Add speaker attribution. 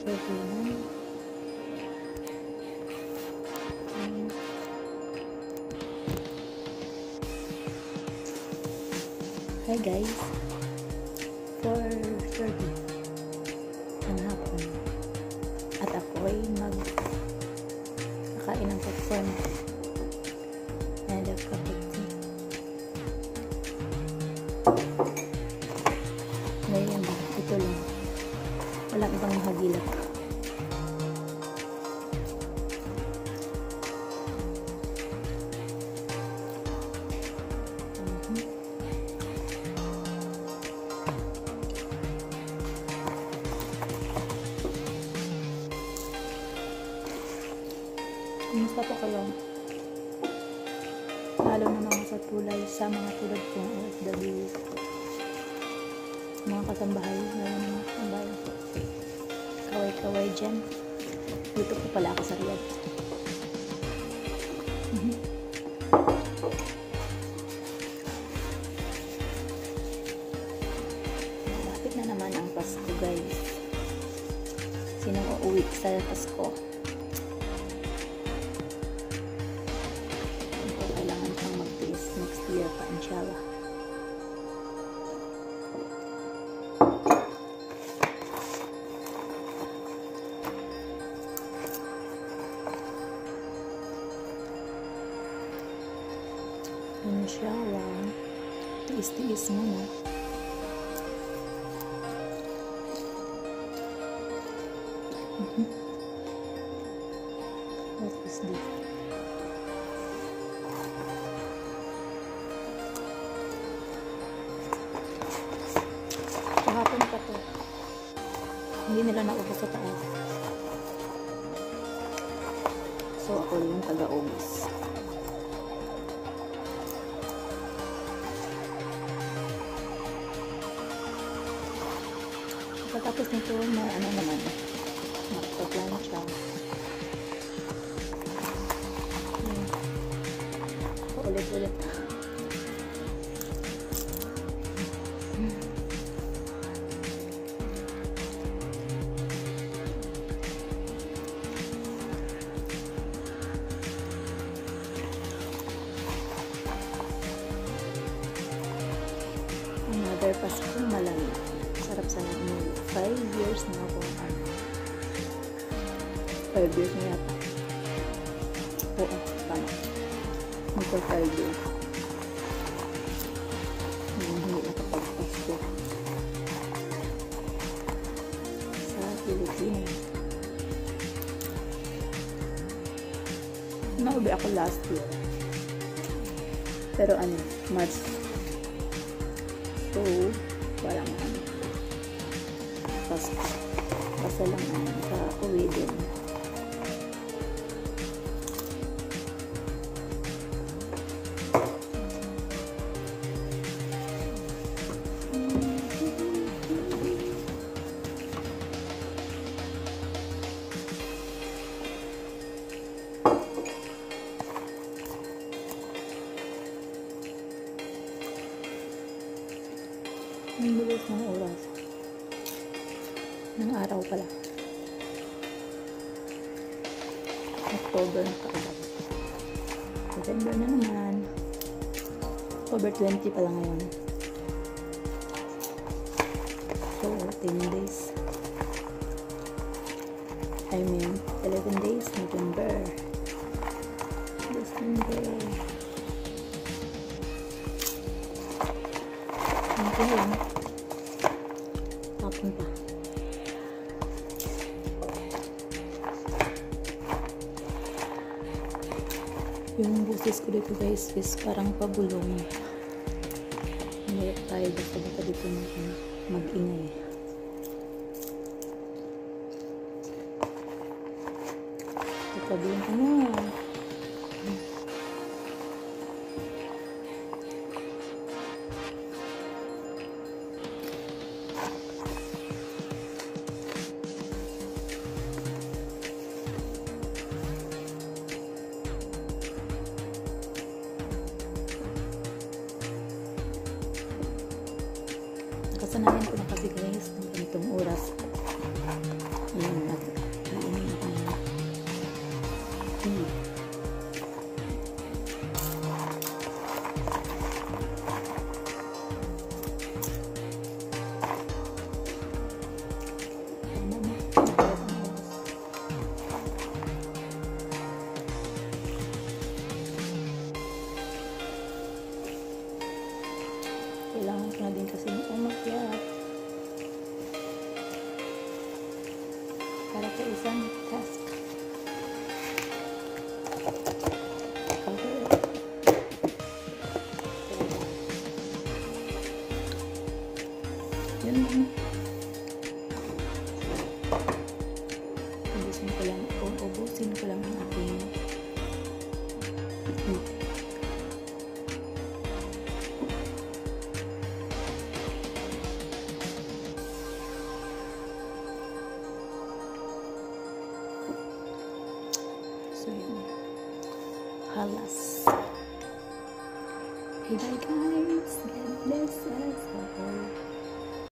Speaker 1: Pagkakunan. Hi guys. 4.30 ng hapon. At ako ay mag kakain ng popcorn. Walang ibang mahagilap. Mhm. Kumusta po kayo? Lalo na mga sa tulay sa mga tulad kong OFW. Mga kasambahay, na mga kasambahay. Kaway-kaway dyan. Dito po pala ako sa Riyadh. Mhm. Malapit na naman ang Pasko guys. Sinong uuwi sa Pasko? Inshallah. Tiis-tiis muna. Mhm. What is this? Kahapon pa to. Hindi nila naubos sa taas. So, ako yung taga-ubos. Pagkatapos nito, na ano naman, magpa-plancha. Hmm. Paulit-ulit. Another Pasko malamig. Sa sangat mulia five years now Quran five years nya apa? Oh, eh, Quran pertama five years. Hmm, hindi nakapagpas ko sa Pilipinas naubi ako last year? Pero ano March. So walang ano Lang ano, sa uwi din. Ang bilis ng oras. Ng araw pala. October na kaagad. November na naman. October 20 pala ngayon. So, 10 days. I mean, 11 days, November. December. Ito lang. Yung busis ko dito guys is parang pabulong. Hindi tayo basta-basta dito mag, mag-ingay. Tatabihin ko na. Nakasanayan ko na kasi guys ng ganitong oras. din kasi umakyat. Oh, Para sa isang task. Again. Halas. Hey bye guys. God bless us all.